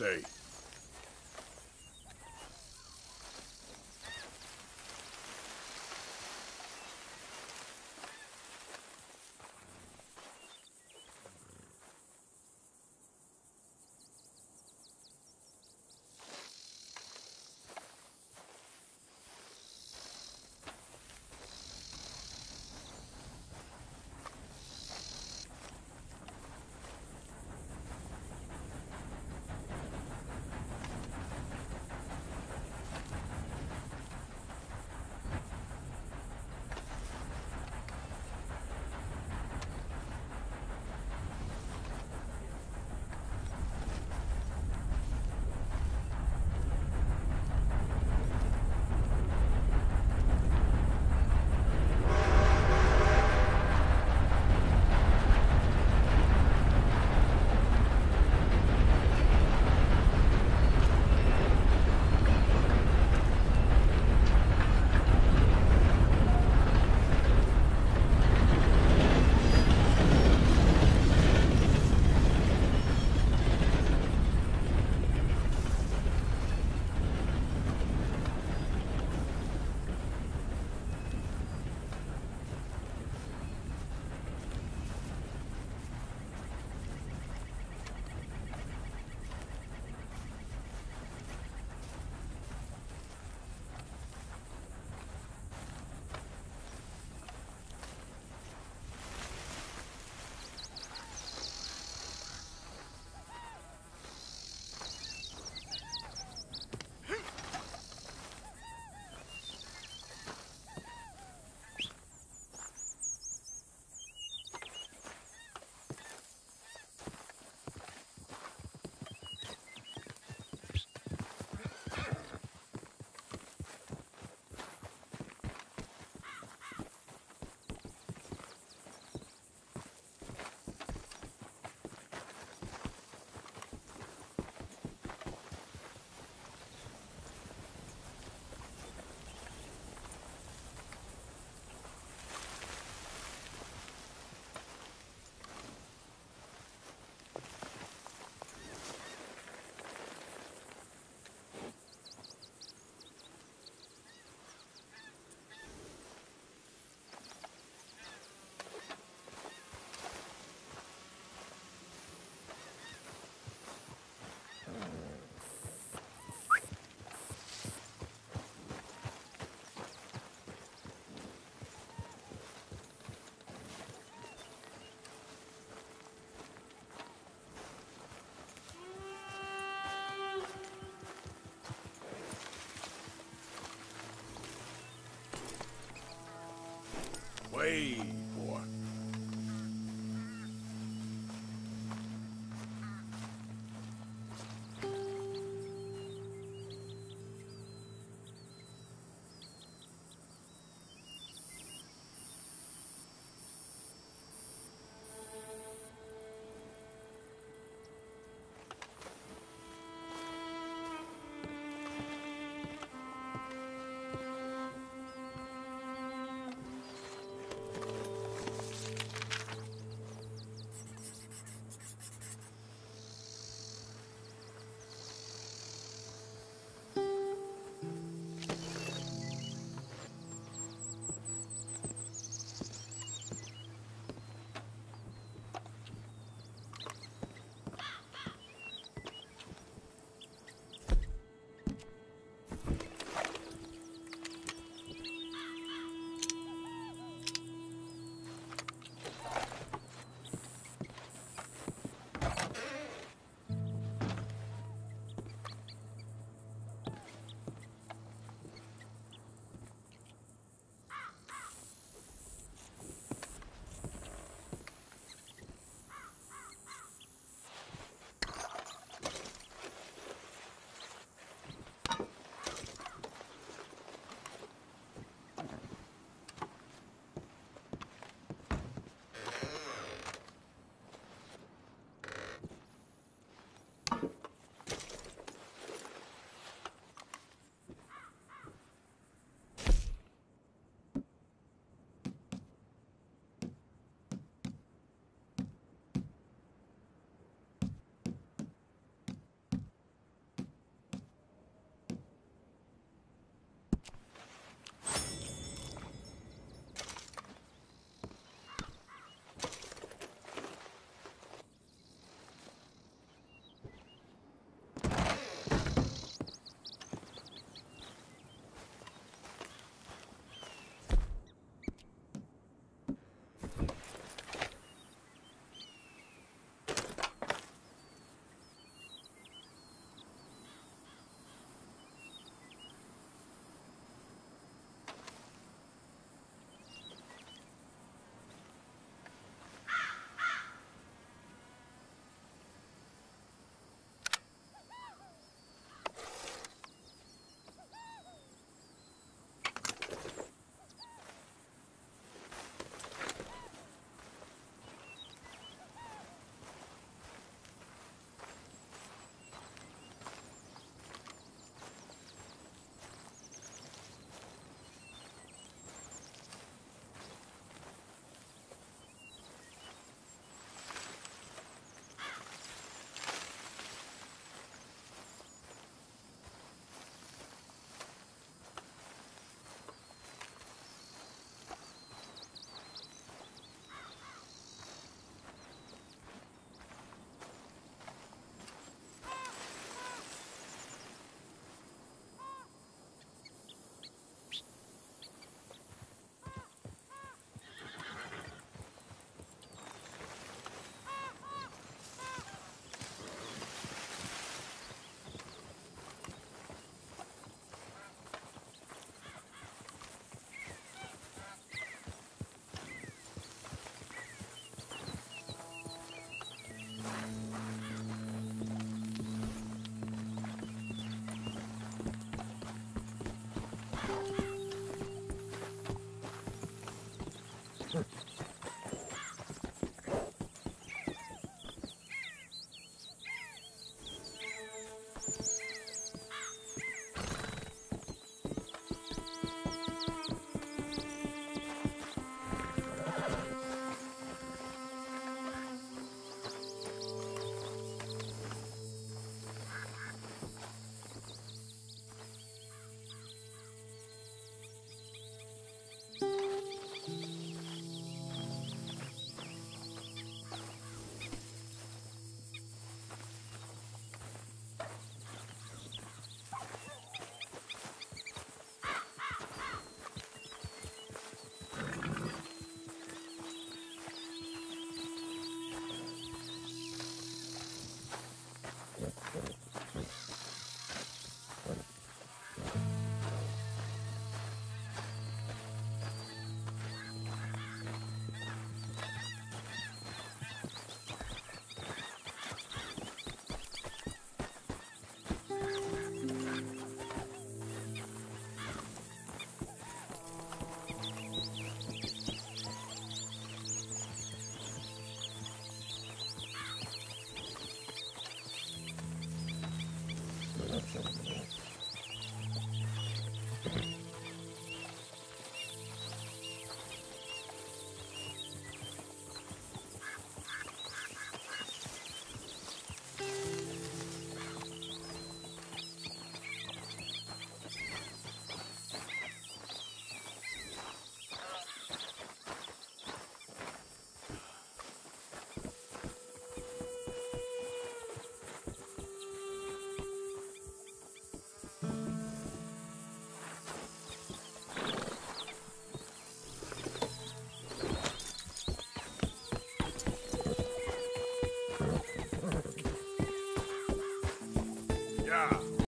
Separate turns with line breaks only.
stay. Way, Hmm.